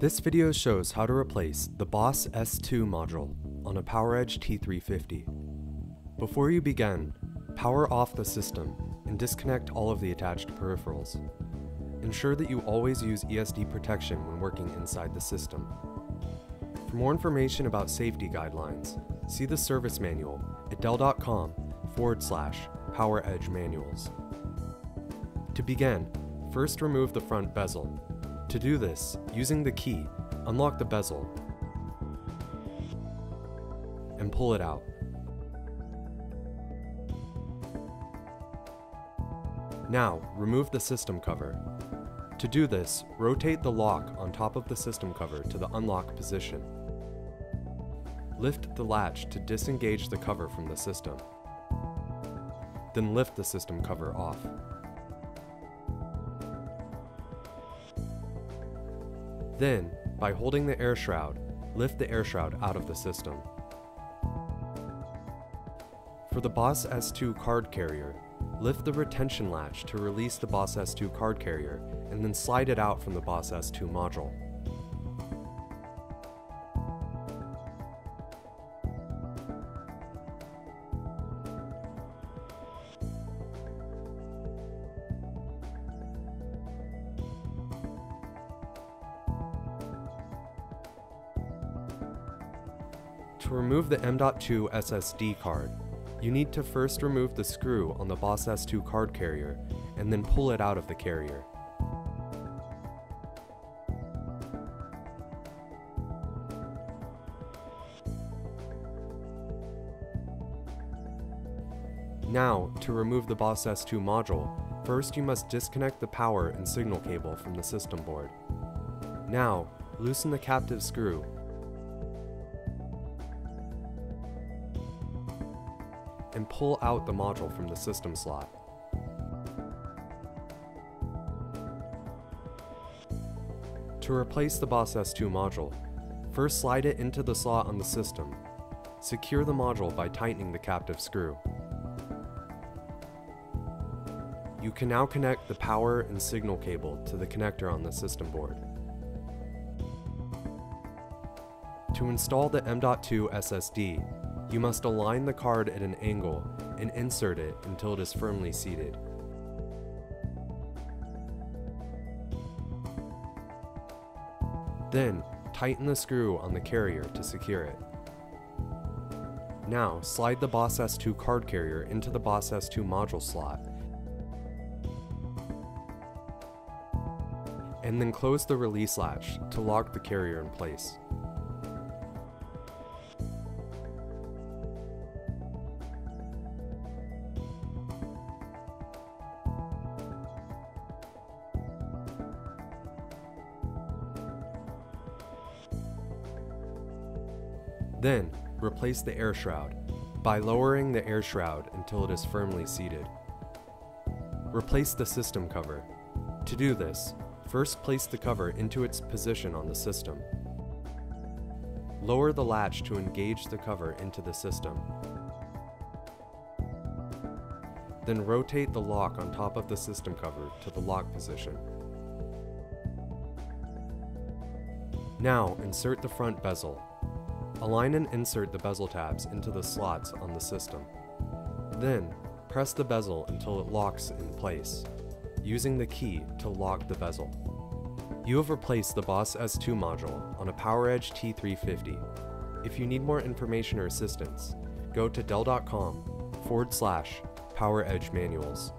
This video shows how to replace the Boss S2 module on a PowerEdge T350. Before you begin, power off the system and disconnect all of the attached peripherals. Ensure that you always use ESD protection when working inside the system. For more information about safety guidelines, see the service manual at dell.com forward slash PowerEdge manuals. To begin, first remove the front bezel. To do this, using the key, unlock the bezel and pull it out. Now, remove the system cover. To do this, rotate the lock on top of the system cover to the unlock position. Lift the latch to disengage the cover from the system. Then lift the system cover off. Then, by holding the air shroud, lift the air shroud out of the system. For the Boss S2 card carrier, lift the retention latch to release the Boss S2 card carrier and then slide it out from the Boss S2 module. To remove the M.2 SSD card, you need to first remove the screw on the Boss S2 card carrier and then pull it out of the carrier. Now, to remove the Boss S2 module, first you must disconnect the power and signal cable from the system board. Now, loosen the captive screw and pull out the module from the system slot. To replace the Boss S2 module, first slide it into the slot on the system. Secure the module by tightening the captive screw. You can now connect the power and signal cable to the connector on the system board. To install the M.2 SSD, you must align the card at an angle and insert it until it is firmly seated. Then, tighten the screw on the carrier to secure it. Now, slide the Boss S2 card carrier into the Boss S2 module slot and then close the release latch to lock the carrier in place. Then, replace the air shroud by lowering the air shroud until it is firmly seated. Replace the system cover. To do this, first place the cover into its position on the system. Lower the latch to engage the cover into the system. Then rotate the lock on top of the system cover to the lock position. Now insert the front bezel Align and insert the bezel tabs into the slots on the system. Then, press the bezel until it locks in place, using the key to lock the bezel. You have replaced the Boss S2 module on a PowerEdge T350. If you need more information or assistance, go to dell.com forward slash PowerEdge manuals.